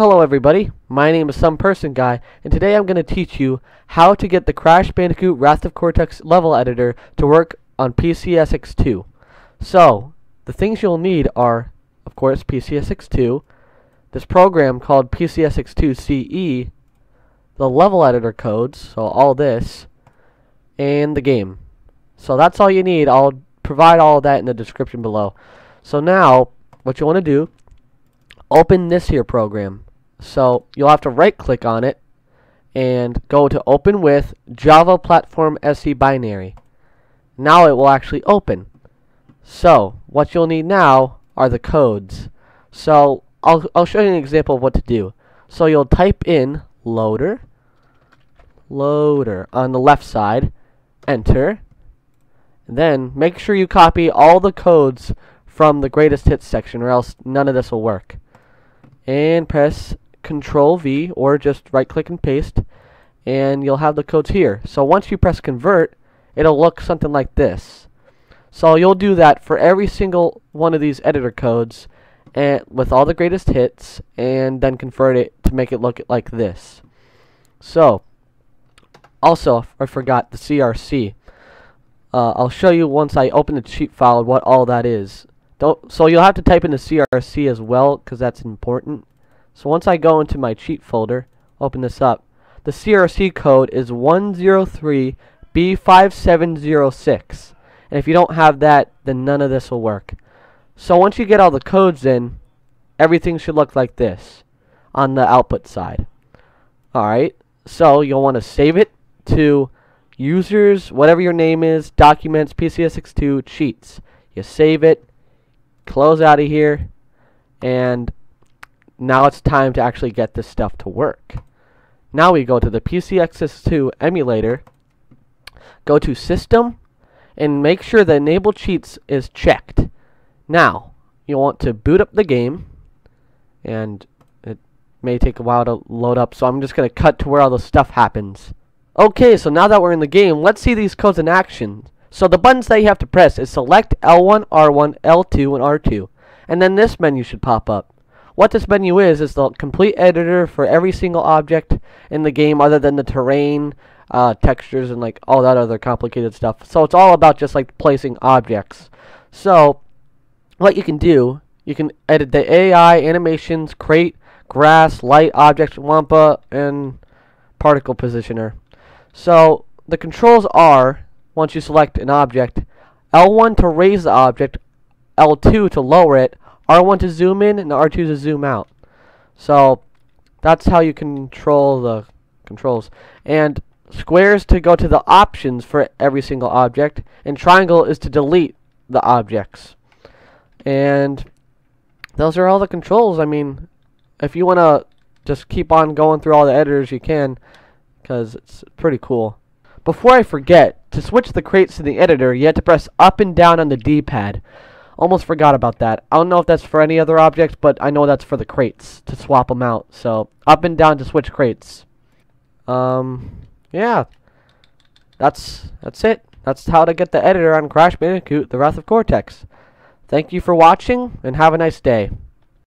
Hello everybody, my name is Some Person Guy, and today I'm going to teach you how to get the Crash Bandicoot Wrath of Cortex level editor to work on PCSX2. So, the things you'll need are, of course, PCSX2, this program called PCSX2 CE, the level editor codes, so all this, and the game. So that's all you need. I'll provide all that in the description below. So now, what you want to do, open this here program. So you'll have to right click on it and go to open with Java Platform SE Binary. Now it will actually open. So what you'll need now are the codes. So I'll, I'll show you an example of what to do. So you'll type in loader, loader on the left side, enter, then make sure you copy all the codes from the greatest hits section or else none of this will work. And press Control V or just right click and paste and you'll have the codes here. So once you press convert, it'll look something like this. So you'll do that for every single one of these editor codes and with all the greatest hits and then convert it to make it look like this. So also I forgot the CRC. Uh, I'll show you once I open the cheat file what all that is. Don't, so you'll have to type in the CRC as well because that's important. So once I go into my cheat folder, open this up, the CRC code is 103B5706. And if you don't have that, then none of this will work. So once you get all the codes in, everything should look like this on the output side. Alright, so you'll want to save it to users, whatever your name is, documents, PCSX2, cheats. You save it, close out of here, and now it's time to actually get this stuff to work. Now we go to the PCXS2 emulator, go to System, and make sure the Enable Cheats is checked. Now, you want to boot up the game, and it may take a while to load up, so I'm just going to cut to where all the stuff happens. Okay, so now that we're in the game, let's see these codes in action. So the buttons that you have to press is select L1, R1, L2, and R2. And then this menu should pop up. What this menu is, is the complete editor for every single object in the game other than the terrain, uh, textures, and like all that other complicated stuff. So it's all about just like placing objects. So what you can do, you can edit the AI, animations, crate, grass, light, object, wumpa, and particle positioner. So the controls are, once you select an object, L1 to raise the object, L2 to lower it, R1 to zoom in and R2 to zoom out. So that's how you control the controls. And squares to go to the options for every single object. And triangle is to delete the objects. And those are all the controls. I mean, if you want to just keep on going through all the editors, you can. Because it's pretty cool. Before I forget, to switch the crates to the editor, you have to press up and down on the D-pad. Almost forgot about that. I don't know if that's for any other objects, but I know that's for the crates to swap them out. So up and down to switch crates. Um, yeah, that's that's it. That's how to get the editor on Crash Bandicoot: The Wrath of Cortex. Thank you for watching, and have a nice day.